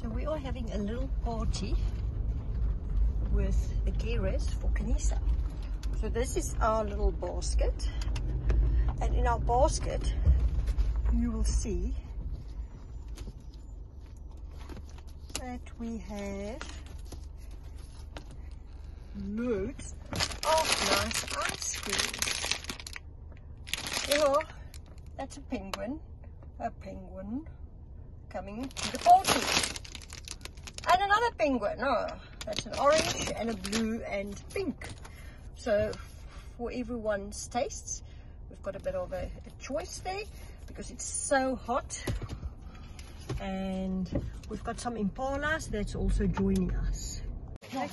So we are having a little party with the carers for Khanyisa. So this is our little basket. And in our basket, you will see that we have loads of nice ice creams. Yeah, that's a penguin. A penguin coming to the party. And another penguin. Oh, that's an orange and a blue and pink. So for everyone's tastes, we've got a bit of a, a choice there because it's so hot. And we've got some impalas that's also joining us. Kijk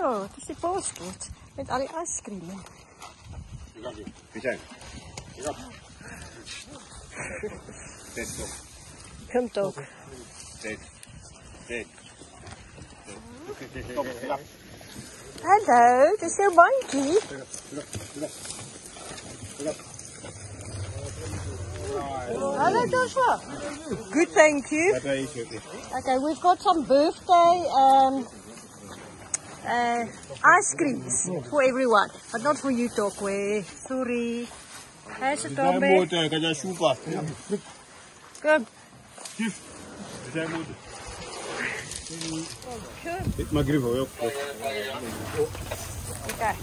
Ja, het is die basket met al die ijscream. Komt ook. Hallo, het is jouw bandje. Hello, Joshua. Good, thank you. Okay, we've got some birthday um, uh, ice creams for everyone, but not for you, Tokwe. Sorry. How's it, Tombe? Come. Dit mag grieven, joh. Okay.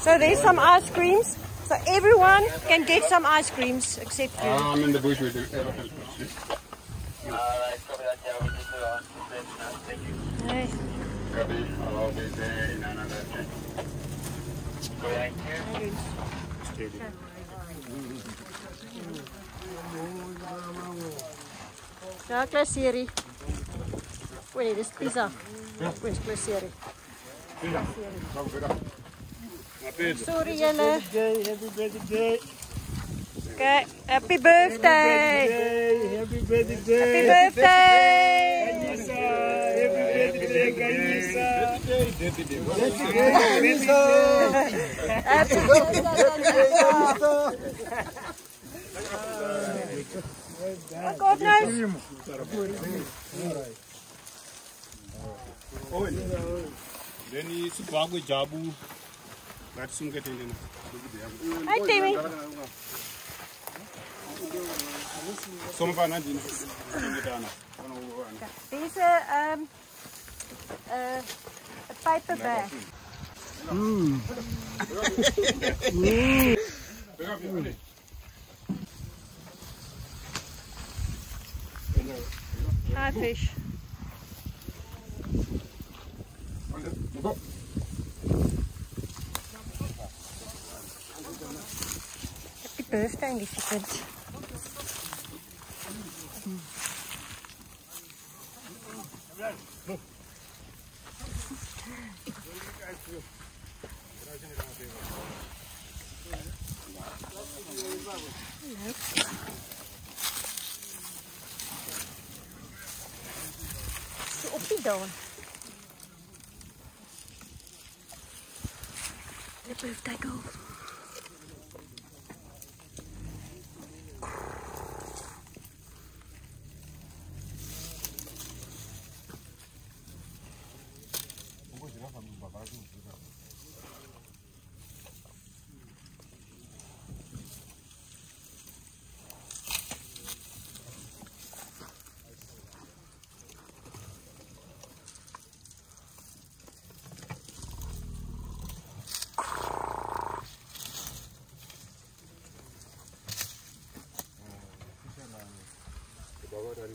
So there's some ice creams. So everyone can get some ice creams except you. I'm in the bush with it. Ja, Klaserie. O nee, dis pizza. Dis Klaserie. Sorry julle. Happy birthday. Okay, happy birthday. Happy birthday. Happy birthday. Happy birthday. Happy birthday. Oh, God knows. Oh, then it's Babu Jabu. That's some getting in. Hi, Timmy. Some of our These These are um, uh, a paper bag. Mm. Hi, fish. Happy birthday, lieve So op die dan. The birthday Baba Dari.